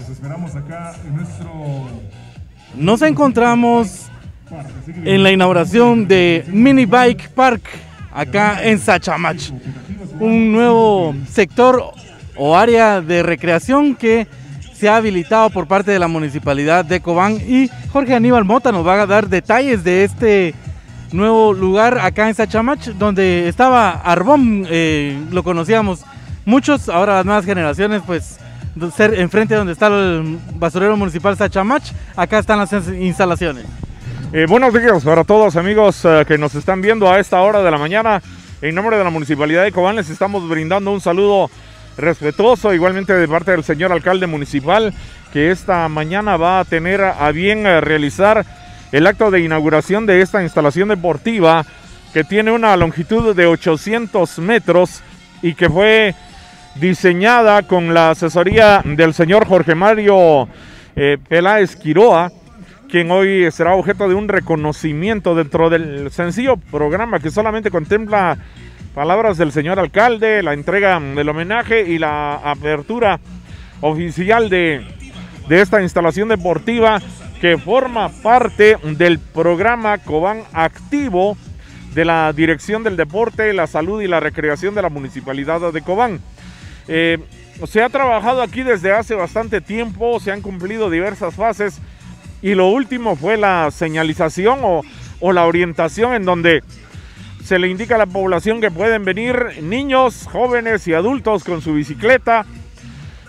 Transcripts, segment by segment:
Esperamos acá en nuestro Nos encontramos en la inauguración de Mini Bike Park acá en Sachamach. Un nuevo sector o área de recreación que se ha habilitado por parte de la municipalidad de Cobán y Jorge Aníbal Mota nos va a dar detalles de este nuevo lugar acá en Sachamach donde estaba Arbón, eh, lo conocíamos muchos, ahora las nuevas generaciones pues ser enfrente donde está el basurero municipal Sachamach, acá están las instalaciones. Eh, buenos días para todos amigos eh, que nos están viendo a esta hora de la mañana. En nombre de la Municipalidad de Cobán les estamos brindando un saludo respetuoso, igualmente de parte del señor alcalde municipal, que esta mañana va a tener a bien eh, realizar el acto de inauguración de esta instalación deportiva que tiene una longitud de 800 metros y que fue diseñada con la asesoría del señor Jorge Mario eh, Peláez Quiroa, quien hoy será objeto de un reconocimiento dentro del sencillo programa que solamente contempla palabras del señor alcalde, la entrega del homenaje y la apertura oficial de, de esta instalación deportiva que forma parte del programa Cobán Activo de la Dirección del Deporte, la Salud y la Recreación de la Municipalidad de Cobán. Eh, se ha trabajado aquí desde hace bastante tiempo, se han cumplido diversas fases y lo último fue la señalización o, o la orientación en donde se le indica a la población que pueden venir niños, jóvenes y adultos con su bicicleta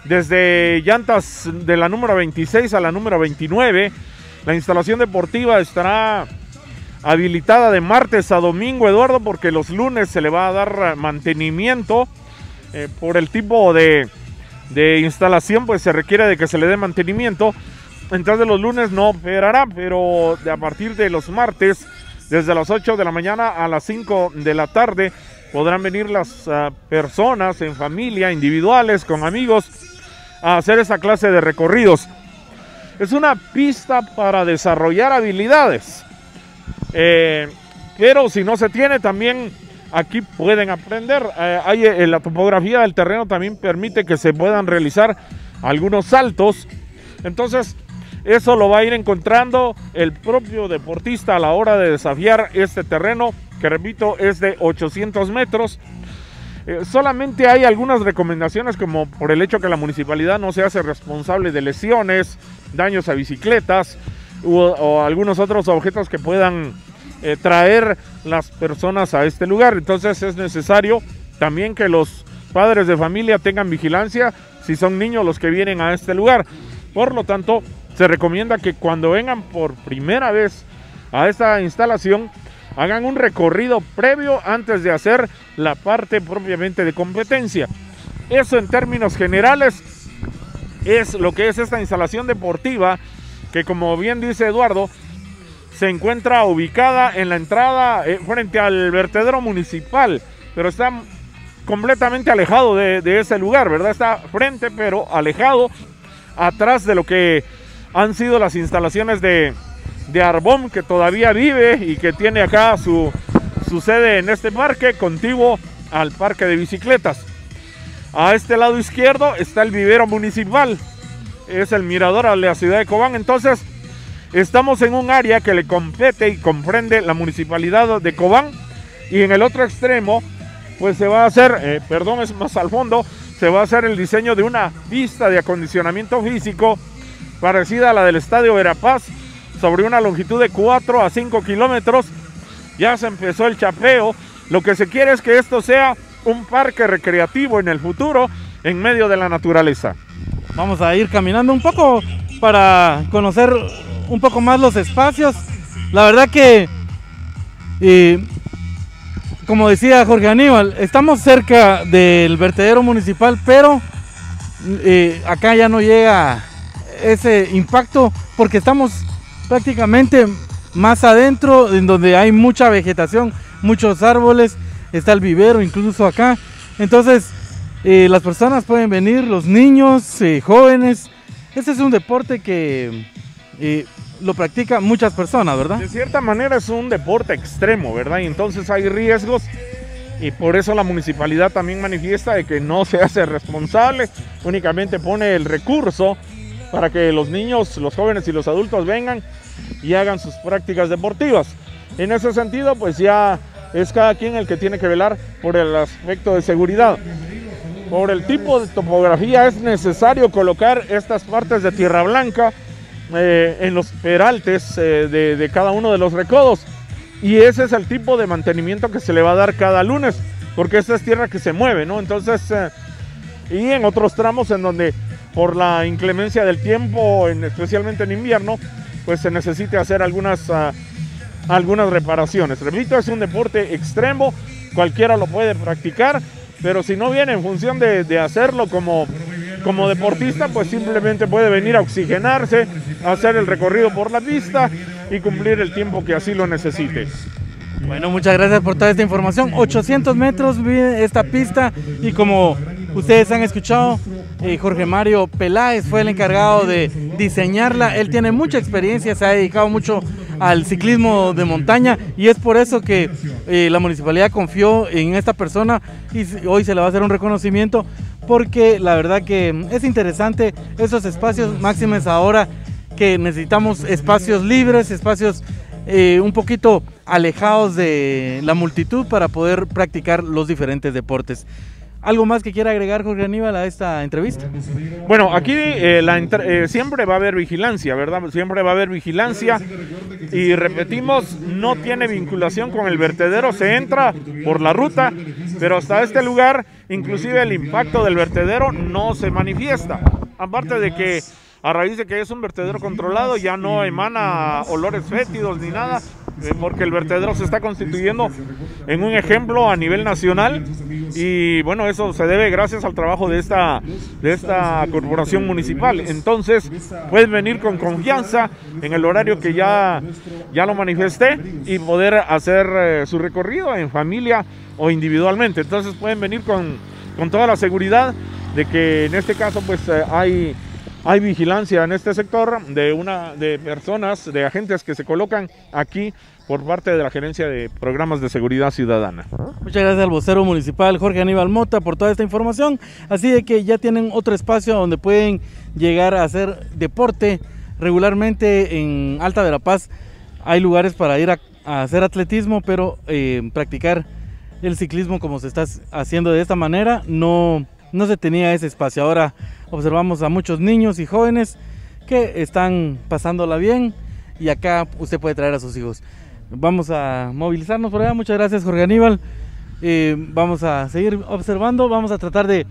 desde llantas de la número 26 a la número 29. La instalación deportiva estará habilitada de martes a domingo, Eduardo, porque los lunes se le va a dar mantenimiento eh, por el tipo de, de, instalación, pues se requiere de que se le dé mantenimiento. Entonces los lunes no operará, pero a partir de los martes, desde las 8 de la mañana a las 5 de la tarde, podrán venir las uh, personas en familia, individuales, con amigos, a hacer esa clase de recorridos. Es una pista para desarrollar habilidades. Eh, pero si no se tiene, también aquí pueden aprender. Eh, eh, la topografía del terreno también permite que se puedan realizar algunos saltos. Entonces, eso lo va a ir encontrando el propio deportista a la hora de desafiar este terreno, que repito, es de 800 metros. Eh, solamente hay algunas recomendaciones como por el hecho que la municipalidad no se hace responsable de lesiones, daños a bicicletas o algunos otros objetos que puedan eh, traer las personas a este lugar. Entonces es necesario también que los padres de familia tengan vigilancia si son niños los que vienen a este lugar. Por lo tanto, se recomienda que cuando vengan por primera vez a esta instalación, hagan un recorrido previo antes de hacer la parte propiamente de competencia. Eso en términos generales es lo que es esta instalación deportiva que como bien dice Eduardo, se encuentra ubicada en la entrada eh, frente al vertedero municipal, pero está completamente alejado de, ese lugar, ¿verdad? Está frente pero alejado, atrás de lo que han sido las instalaciones de, de Arbón, que todavía vive y que tiene acá su, su sede en este parque, contiguo al parque de bicicletas. A este lado izquierdo está el vivero municipal, es el mirador a la ciudad de Cobán, entonces Estamos en un área que le compete y comprende la municipalidad de Cobán y en el otro extremo pues se va a hacer, eh, perdón, es más al fondo, se va a hacer el diseño de una pista de acondicionamiento físico parecida a la del Estadio Verapaz sobre una longitud de 4 a 5 kilómetros. Ya se empezó el chapeo. Lo que se quiere es que esto sea un parque recreativo en el futuro en medio de la naturaleza. Vamos a ir caminando un poco para conocer un poco más los espacios. La verdad que, como decía Jorge Aníbal, estamos cerca del vertedero municipal, pero acá ya no llega ese impacto porque estamos prácticamente más adentro, en donde hay mucha vegetación, muchos árboles, está el vivero incluso acá. Entonces, las personas pueden venir, los niños, jóvenes. Este es un deporte que eh, lo practican muchas personas, ¿verdad? De cierta manera es un deporte extremo, ¿verdad? Y entonces hay riesgos y por eso la municipalidad también manifiesta de que no se hace responsable, únicamente pone el recurso para que los niños, los jóvenes y los adultos vengan y hagan sus prácticas deportivas. En ese sentido, pues ya es cada quien el que tiene que velar por el aspecto de seguridad. Por el tipo de topografía es necesario colocar estas partes de tierra blanca eh, en los peraltes eh, de, cada uno de los recodos. Y ese es el tipo de mantenimiento que se le va a dar cada lunes, porque esta es tierra que se mueve, ¿no? Entonces, eh, y en otros tramos en donde por la inclemencia del tiempo, en- especialmente en invierno, pues se necesite hacer algunas, ah, algunas reparaciones. Repito, es un deporte extremo, cualquiera lo puede practicar, pero si no viene en función de hacerlo como, como deportista, pues simplemente puede venir a oxigenarse, hacer el recorrido por la pista y cumplir el tiempo que así lo necesite. Bueno, muchas gracias por toda esta información. 800 metros esta pista y como ustedes han escuchado, eh, Jorge Mario Peláez fue el encargado de diseñarla. Él tiene mucha experiencia, se ha dedicado mucho al ciclismo de montaña y es por eso que eh, la municipalidad confió en esta persona y hoy se le va a hacer un reconocimiento porque la verdad que es interesante esos espacios máximos ahora que necesitamos espacios libres, espacios eh, un poquito alejados de la multitud para poder practicar los diferentes deportes. ¿Algo más que quiera agregar Jorge Aníbal a esta entrevista? Bueno, aquí eh, eh, siempre va a haber vigilancia, ¿verdad? Siempre va a haber vigilancia. Y repetimos, no tiene vinculación con el vertedero, se entra por la ruta, pero hasta este lugar, inclusive el impacto del vertedero no se manifiesta. Aparte de que a raíz de que es un vertedero controlado, ya no emana olores fétidos ni nada, eh, porque el vertedero se está constituyendo en un ejemplo a nivel nacional y bueno, eso se debe gracias al trabajo de esta, de esta corporación municipal. Entonces, pueden venir con confianza en el horario que ya, ya lo manifesté y poder hacer eh, su recorrido en familia o individualmente. Entonces, pueden venir con, con toda la seguridad de que en este caso pues eh, hay hay vigilancia en este sector de una de personas, de agentes que se colocan aquí por parte de la Gerencia de Programas de Seguridad Ciudadana. Muchas gracias al vocero municipal Jorge Aníbal Mota por toda esta información. Así de que ya tienen otro espacio donde pueden llegar a hacer deporte regularmente en Alta de la Paz. Hay lugares para ir a, a hacer atletismo, pero eh, practicar el ciclismo como se está haciendo de esta manera no, no se tenía ese espacio. Ahora observamos a muchos niños y jóvenes que están pasándola bien y acá usted puede traer a sus hijos. Vamos a movilizarnos por allá. Muchas gracias, Jorge Aníbal. Eh, vamos a seguir observando. Vamos a tratar de,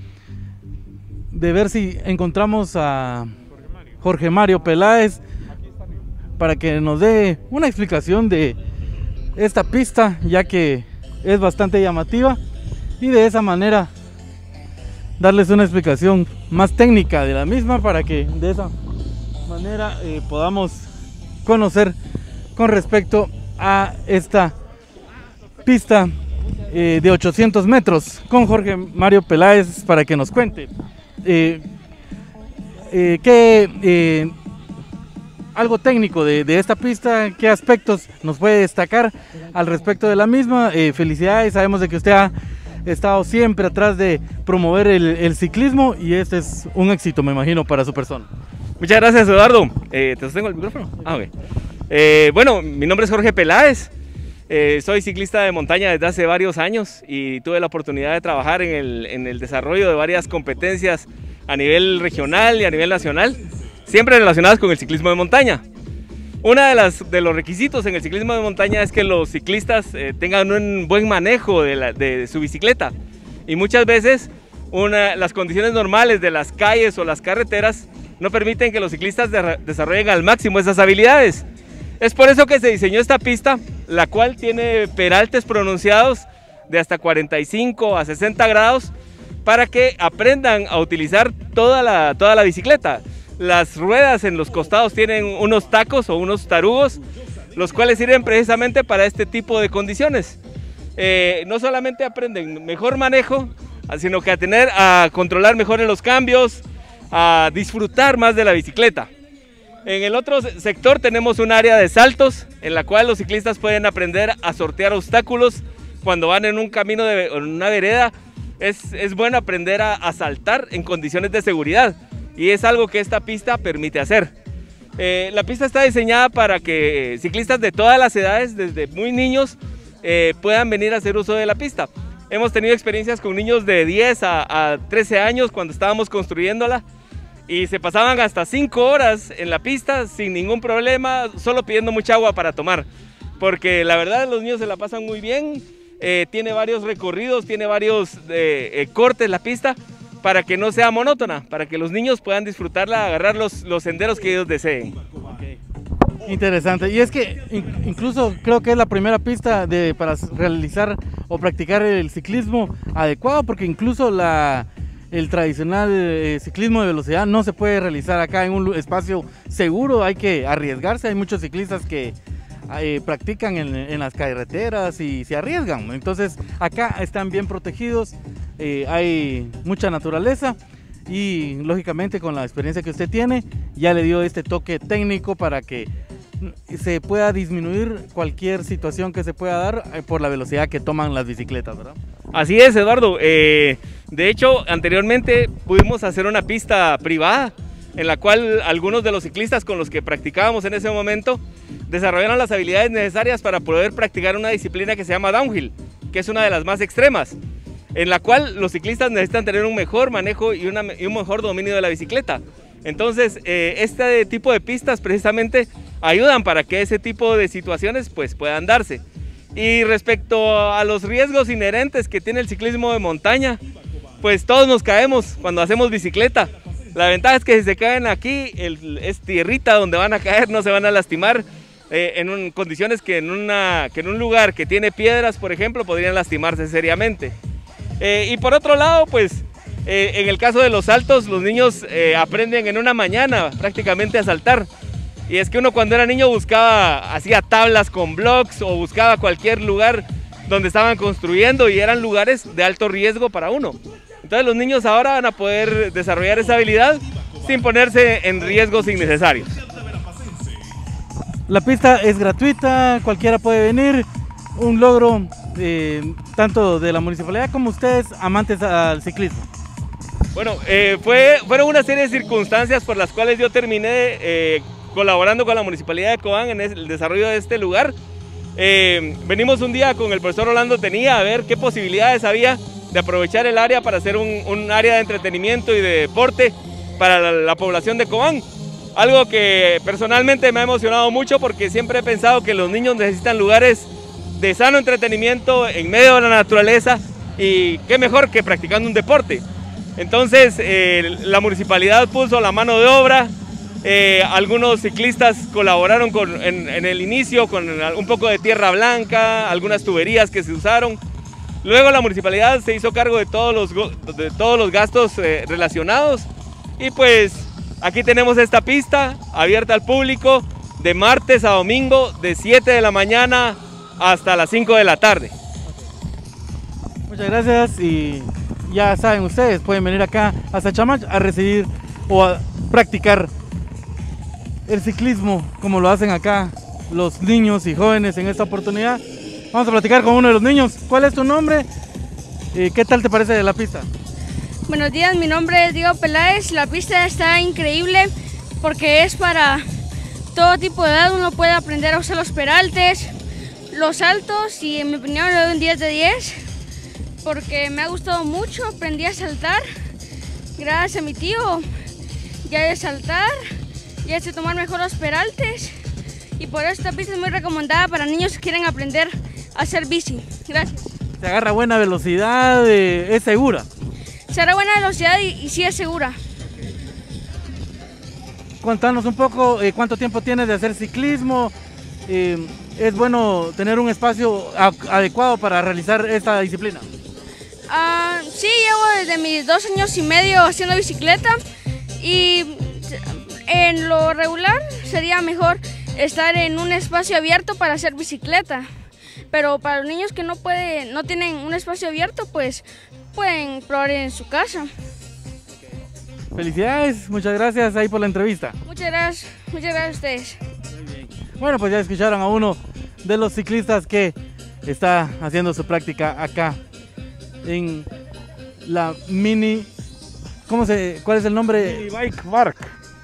de ver si encontramos a Jorge Mario Peláez para que nos dé una explicación de esta pista, ya que es bastante llamativa y de esa manera darles una explicación más técnica de la misma para que de esa manera eh, podamos conocer con respecto a esta pista eh, de 800 metros con Jorge Mario Peláez para que nos cuente eh, qué algo técnico de, de esta pista, qué aspectos nos puede destacar al respecto de la misma. Felicidades, sabemos de que usted ha estado siempre atrás de promover el, ciclismo y este es un éxito, me imagino, para su persona. Muchas gracias, Eduardo. Eh, ¿Te sostengo el micrófono? Ah, ok. Eh, bueno, mi nombre es Jorge Peláez. Eh, soy ciclista de montaña desde hace varios años y tuve la oportunidad de trabajar en en el desarrollo de varias competencias a nivel regional y a nivel nacional, siempre relacionadas con el ciclismo de montaña. Uno de, las, de los requisitos en el ciclismo de montaña es que los ciclistas eh, tengan un buen manejo de, su bicicleta. Y muchas veces una- las condiciones normales de las calles o las carreteras no permiten que los ciclistas de- desarrollen al máximo esas habilidades. Es por eso que se diseñó esta pista, la cual tiene peraltes pronunciados de hasta 45 a 60 grados para que aprendan a utilizar toda la, toda la bicicleta. Las ruedas en los costados tienen unos tacos o unos tarugos, los cuales sirven precisamente para este tipo de condiciones. Eh, no solamente aprenden mejor manejo, sino que a tener a controlar mejor los cambios, a disfrutar más de la bicicleta. En el otro se- sector tenemos un área de saltos en la cual los ciclistas pueden aprender a sortear obstáculos cuando van en un camino de en una vereda. Es, es bueno aprender a saltar en condiciones de seguridad. Y es algo que esta pista permite hacer. Eh, la pista está diseñada para que ciclistas de todas las edades, desde muy niños, eh, puedan venir a hacer uso de la pista. Hemos tenido experiencias con niños de 10 a, a 13 años cuando estábamos construyéndola y se pasaban hasta 5 horas en la pista sin ningún problema, solo pidiendo mucha agua para tomar. Porque la verdad los niños se la pasan muy bien, eh, tiene varios recorridos, tiene varios cortes la pista para que no sea monótona, para que los niños puedan disfrutarla, agarrar los, los senderos que ellos deseen. Interesante. Y es que in- incluso creo que es la primera pista de, para realizar o practicar el ciclismo adecuado, porque incluso la, el tradicional eh, ciclismo de velocidad no se puede realizar acá en un espacio seguro, hay que arriesgarse. Hay muchos ciclistas que eh, practican en, en las carreteras y se arriesgan. Entonces acá están bien protegidos, eh, hay mucha naturaleza y lógicamente con la experiencia que usted tiene ya le dio este toque técnico para que se pueda disminuir cualquier situación que se pueda dar eh, por la velocidad que toman las bicicletas, ¿verdad? Así es, Eduardo. Eh, de hecho, anteriormente pudimos hacer una pista privada en la cual algunos de los ciclistas con los que practicábamos en ese momento desarrollaron las habilidades necesarias para poder practicar una disciplina que se llama downhill, que es una de las más extremas, en la cual los ciclistas necesitan tener un mejor manejo y, un mejor dominio de la bicicleta. Entonces, eh, este tipo de pistas precisamente ayudan para que ese tipo de situaciones pues puedan darse. Y respecto a los riesgos inherentes que tiene el ciclismo de montaña, pues todos nos caemos cuando hacemos bicicleta. La ventaja es que si se caen aquí, el- es tierrita donde van a caer, no se van a lastimar. eh, en condiciones que en, una, que en un lugar que tiene piedras, por ejemplo, podrían lastimarse seriamente. Eh, y por otro lado, pues eh, en el caso de los saltos, los niños eh, aprenden en una mañana prácticamente a saltar. Y es que uno cuando era niño buscaba, hacía tablas con blocks o buscaba cualquier lugar donde estaban construyendo y eran lugares de alto riesgo para uno. Entonces los niños ahora van a poder desarrollar esa habilidad sin ponerse en riesgos innecesarios. La pista es gratuita, cualquiera puede venir, un logro tanto de la municipalidad como ustedes, amantes al ciclismo. Bueno, eh, fue, fueron una serie de circunstancias por las cuales yo terminé eh, colaborando con la Municipalidad de Cobán en el desarrollo de este lugar. Eh, venimos un día con el profesor Orlando Tenía a ver qué posibilidades había de aprovechar el área para hacer un, un área de entretenimiento y de deporte para la, la población de Cobán. Algo que personalmente me ha emocionado mucho porque siempre he pensado que los niños necesitan lugares de sano entretenimiento en medio de la naturaleza y qué mejor que practicando un deporte. Entonces eh, la municipalidad puso la mano de obra, eh, algunos ciclistas colaboraron con, en, el inicio con un poco de tierra blanca, algunas tuberías que se usaron. Luego la municipalidad se hizo cargo de todos los, de todos los gastos eh, relacionados y pues aquí tenemos esta pista abierta al público de martes a domingo de 7 de la mañana hasta las 5 de la tarde. Muchas gracias y ya saben ustedes, pueden venir acá a Sachamach a recibir o a practicar el ciclismo como lo hacen acá los niños y jóvenes en esta oportunidad. Vamos a platicar con uno de los niños. ¿Cuál es tu nombre? ¿Y qué tal te parece la pista? Buenos días, mi nombre es Diego Peláez. La pista está increíble porque es para todo tipo de edad. Uno puede aprender a usar los peraltes, los saltos y en mi opinión le doy un 10 de 10 porque me ha gustado mucho. Aprendí a saltar gracias a mi tío. Ya de saltar, ya sé tomar mejor los peraltes y por eso esta pista es muy recomendada para niños que quieren aprender a hacer bici. Gracias. Se agarra buena velocidad, eh, es segura. Será buena velocidad y, y sí es segura. Contanos un poco eh, cuánto tiempo tienes de hacer ciclismo. Eh, es bueno tener un espacio adecuado para realizar esta disciplina. Ah, sí, llevo desde mis dos años y medio haciendo bicicleta y en lo regular sería mejor estar en un espacio abierto para hacer bicicleta. Pero para los niños que no pueden, no tienen un espacio abierto, pues pueden probar en su casa. Felicidades, muchas gracias ahí por la entrevista. Muchas gracias, muchas gracias a ustedes. Bueno, pues ya escucharon a uno de los ciclistas que está haciendo su práctica acá en la mini ¿Cómo se, ¿Cuál es el nombre? Mini Bike Park.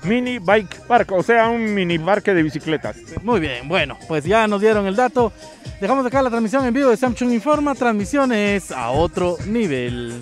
Mini Bike Park, o sea, un mini parque de bicicletas. Muy bien, bueno, pues ya nos dieron el dato. Dejamos acá la transmisión en vivo de Samsung Informa, transmisiones a otro nivel.